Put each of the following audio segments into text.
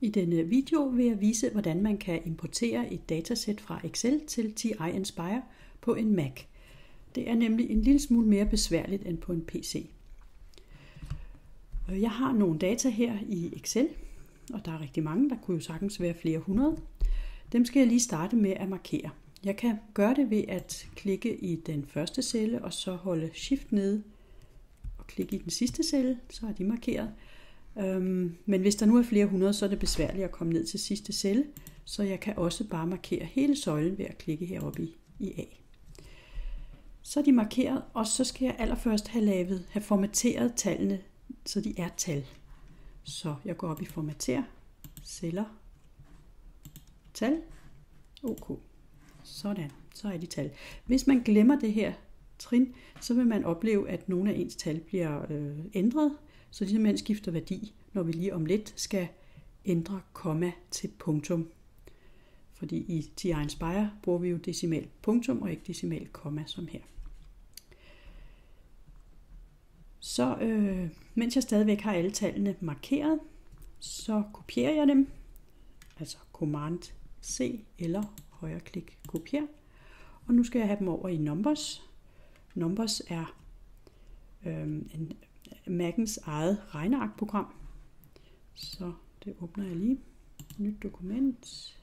I denne video vil jeg vise, hvordan man kan importere et datasæt fra Excel til TI Inspire på en Mac. Det er nemlig en lille smule mere besværligt end på en PC. Jeg har nogle data her i Excel, og der er rigtig mange, der kunne jo sagtens være flere hundrede. Dem skal jeg lige starte med at markere. Jeg kan gøre det ved at klikke i den første celle, og så holde Shift nede og klikke i den sidste celle, så er de markeret. Øhm, men hvis der nu er flere hundrede, så er det besværligt at komme ned til sidste celle, så jeg kan også bare markere hele søjlen ved at klikke heroppe i, i A. Så er de markeret, og så skal jeg allerførst have lavet, have formateret tallene, så de er tal. Så jeg går op i formater, celler, tal, OK. Sådan, så er de tal. Hvis man glemmer det her trin, så vil man opleve, at nogle af ens tal bliver øh, ændret, så de simpelthen skifter værdi, når vi lige om lidt skal ændre komma til punktum. Fordi i TI Inspire bruger vi jo decimal punktum og ikke decimal komma som her. Så øh, mens jeg stadigvæk har alle tallene markeret, så kopierer jeg dem, altså Command C eller højreklik kopier. Og nu skal jeg have dem over i Numbers. Numbers er øh, en Mac'ens eget regnearkprogram. Så det åbner jeg lige. Nyt dokument.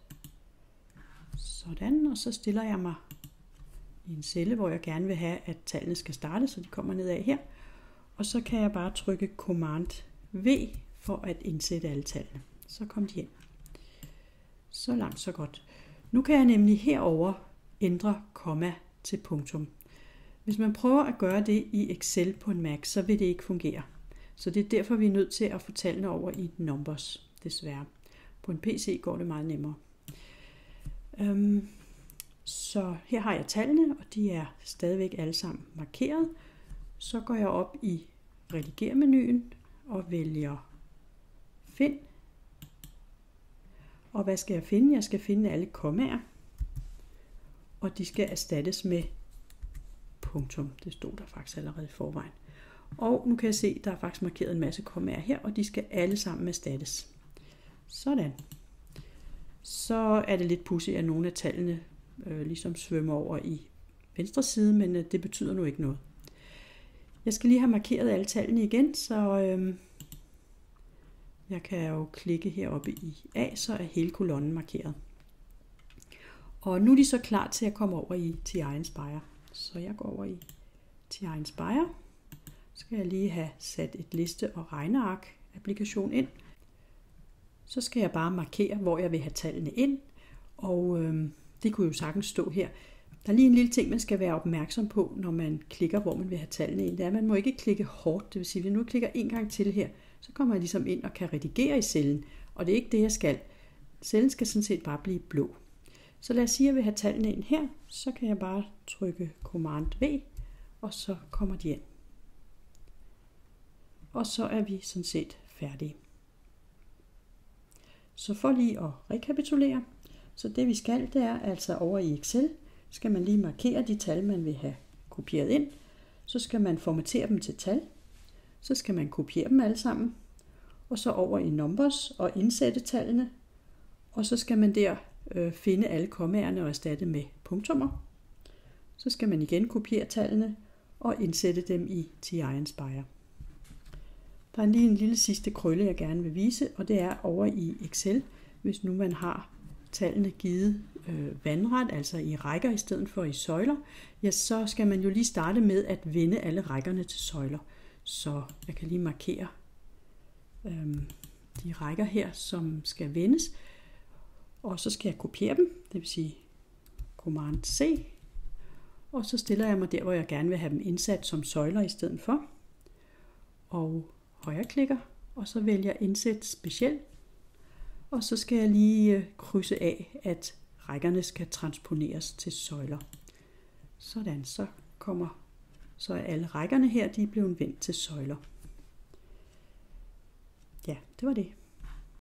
Sådan, og så stiller jeg mig i en celle, hvor jeg gerne vil have, at tallene skal starte, så de kommer nedad her. Og så kan jeg bare trykke Command V for at indsætte alle tallene. Så kom de ind. Så langt, så godt. Nu kan jeg nemlig herover ændre komma til punktum. Hvis man prøver at gøre det i Excel på en Mac, så vil det ikke fungere. Så det er derfor, vi er nødt til at få tallene over i Numbers, desværre. På en PC går det meget nemmere. Øhm, så her har jeg tallene, og de er stadigvæk alle sammen markeret. Så går jeg op i rediger-menuen og vælger Find. Og hvad skal jeg finde? Jeg skal finde alle kommaer, og de skal erstattes med punktum. Det stod der faktisk allerede i forvejen. Og nu kan jeg se, der er faktisk markeret en masse kommaer her, og de skal alle sammen erstattes. Sådan. Så er det lidt pudsigt, at nogle af tallene øh, ligesom svømmer over i venstre side, men øh, det betyder nu ikke noget. Jeg skal lige have markeret alle tallene igen, så øh, jeg kan jo klikke heroppe i A, så er hele kolonnen markeret. Og nu er de så klar til at komme over i TI Inspire. Så jeg går over i TI Inspire. Så skal jeg lige have sat et liste- og regneark applikation ind. Så skal jeg bare markere, hvor jeg vil have tallene ind. Og øh, det kunne jo sagtens stå her. Der er lige en lille ting, man skal være opmærksom på, når man klikker, hvor man vil have tallene ind. Det er, at man må ikke klikke hårdt. Det vil sige, at hvis jeg nu klikker en gang til her, så kommer jeg ligesom ind og kan redigere i cellen. Og det er ikke det, jeg skal. Cellen skal sådan set bare blive blå. Så lad os sige, at jeg vil have tallene ind her. Så kan jeg bare trykke Command V, og så kommer de ind. Og så er vi sådan set færdige. Så for lige at rekapitulere, så det vi skal, det er altså over i Excel, skal man lige markere de tal, man vil have kopieret ind. Så skal man formatere dem til tal. Så skal man kopiere dem alle sammen. Og så over i Numbers og indsætte tallene. Og så skal man der øh, finde alle kommaerne og erstatte med punktummer. Så skal man igen kopiere tallene og indsætte dem i TI Inspire. Der er lige en lille sidste krølle, jeg gerne vil vise, og det er over i Excel, hvis nu man har tallene givet øh, vandret, altså i rækker i stedet for i søjler, ja, så skal man jo lige starte med at vende alle rækkerne til søjler. Så jeg kan lige markere øh, de rækker her, som skal vendes. Og så skal jeg kopiere dem, det vil sige Command C. Og så stiller jeg mig der, hvor jeg gerne vil have dem indsat som søjler i stedet for. Og højreklikker, og så vælger jeg indsæt specielt. Og så skal jeg lige øh, krydse af, at rækkerne skal transponeres til søjler. Sådan, så kommer så er alle rækkerne her, de er blevet vendt til søjler. Ja, det var det.